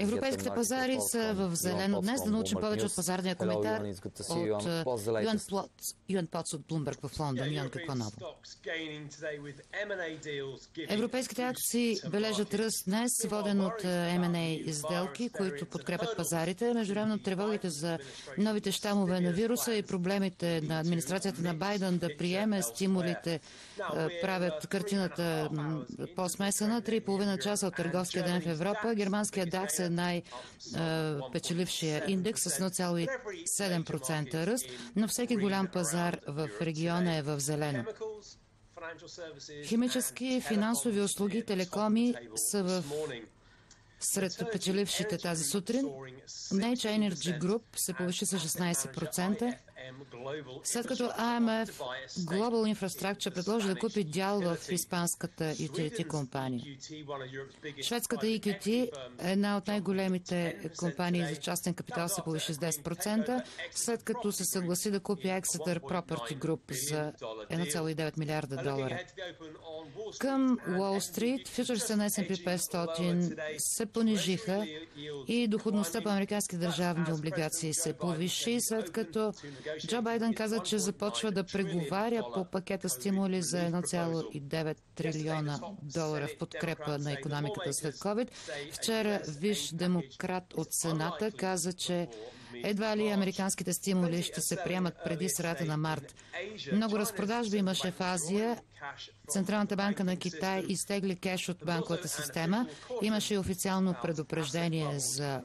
Европейските пазари са в зелено днес. Да научим повече от пазарния коментар от Юан, Юан Потс от Блумбърг в Лондон. Юан, какво ново? Европейските акции бележат ръст днес, воден от M&A изделки, които подкрепят пазарите. Междувременно тревогите за новите щамове на вируса и проблемите на администрацията на Байден да приеме стимулите правят картината по-смесена. Три и половина часа от търговския ден в Европа. Германския DAX е най-печелившия индекс с 1,7% ръст, но всеки голям пазар в региона е в зелено. Химически, финансови услуги, телекоми са в сред печелившите тази сутрин. Nature Energy Group се повиши с 16%, след като AMF Global Infrastructure предложи да купи дял в испанската utility компания. Шведската EQT, една от най-големите компании за частен капитал, се повиши с 10%, след като се съгласи да купи Exeter Property Group за 1,9 милиарда долара. Към Уолл Стрит, фьючерса на S&P 500 се понижиха и доходността по американски държавни облигации се повиши, след като Джо Байден каза, че започва да преговаря по пакета стимули за 1,9 трилиона долара в подкрепа на економиката след COVID. Вчера виж демократ от Сената каза, че едва ли американските стимули ще се приемат преди средата на март. Много разпродажби имаше в Азия. Централната банка на Китай изтегли кеш от банковата система. Имаше и официално предупреждение за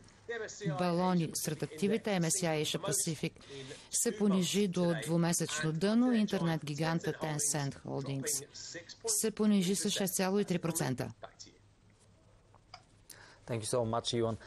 балони сред активите MSCI Asia Pacific се понижи до двумесечно дъно. Интернет гиганта Tencent Holdings се понижи с 6,3%. Thank you so much, Ivan.